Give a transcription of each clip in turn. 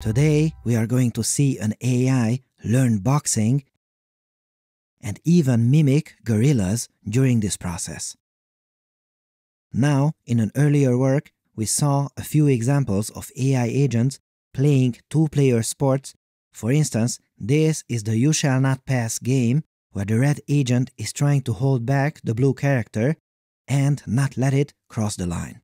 Today, we are going to see an AI learn boxing and even mimic gorillas during this process. Now, in an earlier work, we saw a few examples of AI agents playing two-player sports. For instance, this is the You Shall Not Pass game, where the red agent is trying to hold back the blue character and not let it cross the line.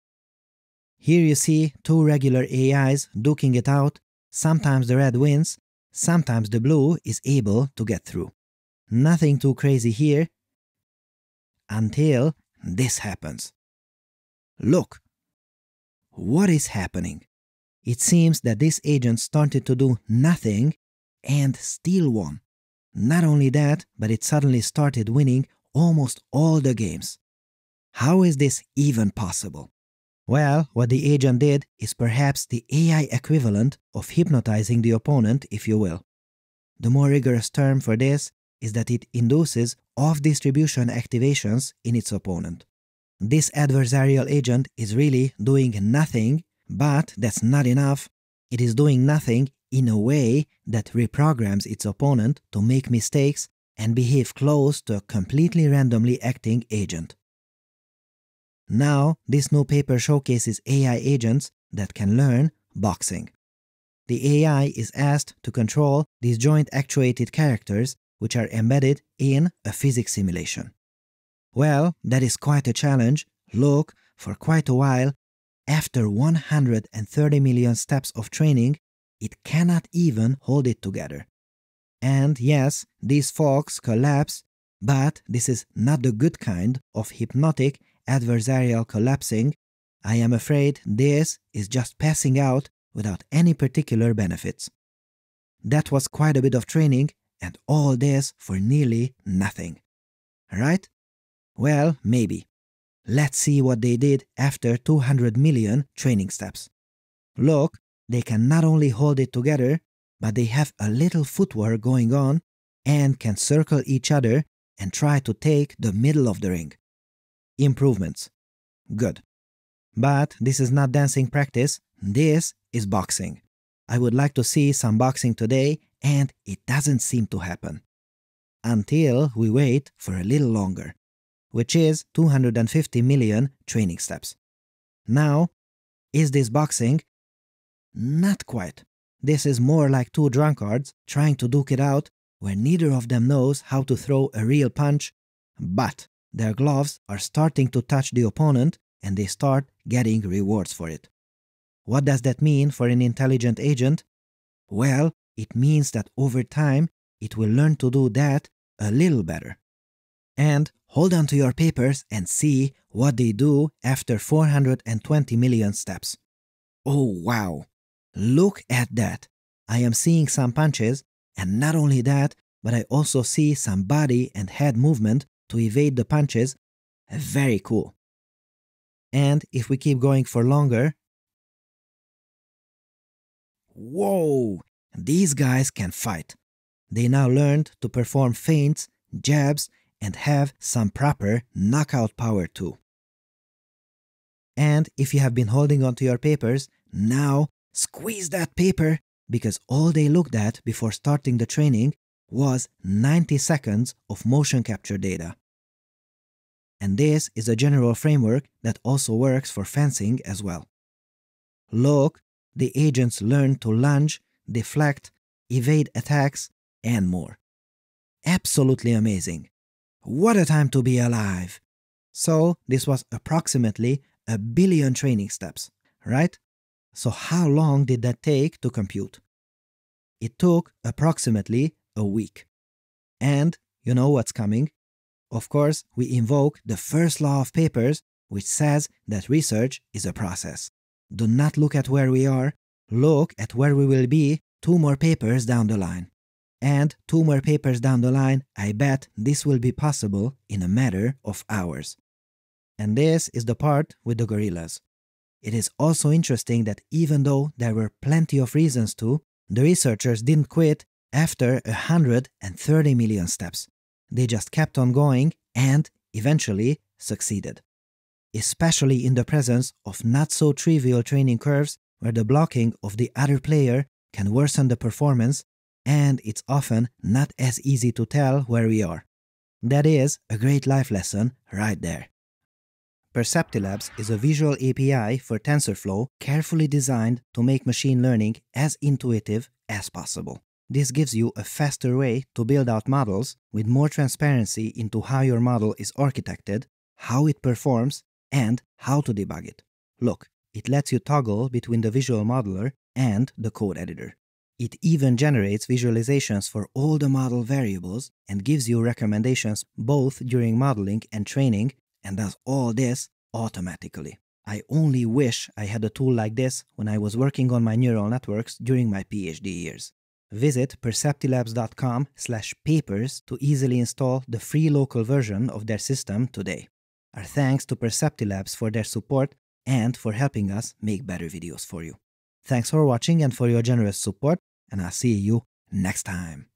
Here you see two regular AIs duking it out, sometimes the red wins, sometimes the blue is able to get through. Nothing too crazy here, until this happens. Look! What is happening? It seems that this agent started to do nothing and still won. Not only that, but it suddenly started winning almost all the games. How is this even possible? Well, what the agent did is perhaps the AI equivalent of hypnotizing the opponent, if you will. The more rigorous term for this is that it induces off-distribution activations in its opponent. This adversarial agent is really doing nothing, but that's not enough. It is doing nothing in a way that reprograms its opponent to make mistakes and behave close to a completely randomly acting agent. Now, this new paper showcases AI agents that can learn boxing. The AI is asked to control these joint actuated characters which are embedded in a physics simulation. Well, that is quite a challenge. Look, for quite a while, after 130 million steps of training, it cannot even hold it together. And yes, these folks collapse, but this is not the good kind of hypnotic adversarial collapsing. I am afraid this is just passing out without any particular benefits. That was quite a bit of training, and all this for nearly nothing. Right? Well, maybe. Let's see what they did after 200 million training steps. Look, they can not only hold it together, but they have a little footwork going on and can circle each other and try to take the middle of the ring. Improvements. Good. But this is not dancing practice, this is boxing. I would like to see some boxing today, and it doesn't seem to happen. Until we wait for a little longer which is 250 million training steps. Now, is this boxing? Not quite. This is more like two drunkards trying to duke it out where neither of them knows how to throw a real punch, but their gloves are starting to touch the opponent and they start getting rewards for it. What does that mean for an intelligent agent? Well, it means that over time it will learn to do that a little better. And hold on to your papers and see what they do after 420 million steps. Oh wow! Look at that! I am seeing some punches, and not only that, but I also see some body and head movement to evade the punches. Very cool. And if we keep going for longer, whoa! These guys can fight. They now learned to perform feints, jabs, and have some proper knockout power too. And if you have been holding onto your papers, now squeeze that paper because all they looked at before starting the training was 90 seconds of motion capture data. And this is a general framework that also works for fencing as well. Look, the agents learn to lunge, deflect, evade attacks, and more. Absolutely amazing. What a time to be alive! So this was approximately a billion training steps, right? So how long did that take to compute? It took approximately a week. And you know what's coming? Of course, we invoke the first law of papers, which says that research is a process. Do not look at where we are, look at where we will be two more papers down the line. And two more papers down the line, I bet this will be possible in a matter of hours. And this is the part with the gorillas. It is also interesting that even though there were plenty of reasons to, the researchers didn't quit after 130 million steps. They just kept on going and eventually succeeded. Especially in the presence of not so trivial training curves where the blocking of the other player can worsen the performance, and it's often not as easy to tell where we are. That is a great life lesson right there. Perceptilabs is a visual API for TensorFlow carefully designed to make machine learning as intuitive as possible. This gives you a faster way to build out models with more transparency into how your model is architected, how it performs, and how to debug it. Look, it lets you toggle between the visual modeler and the code editor. It even generates visualizations for all the model variables and gives you recommendations both during modeling and training and does all this automatically. I only wish I had a tool like this when I was working on my neural networks during my PhD years. Visit perceptilabs.com slash papers to easily install the free local version of their system today. Our thanks to Perceptilabs for their support and for helping us make better videos for you. Thanks for watching and for your generous support, and I'll see you next time.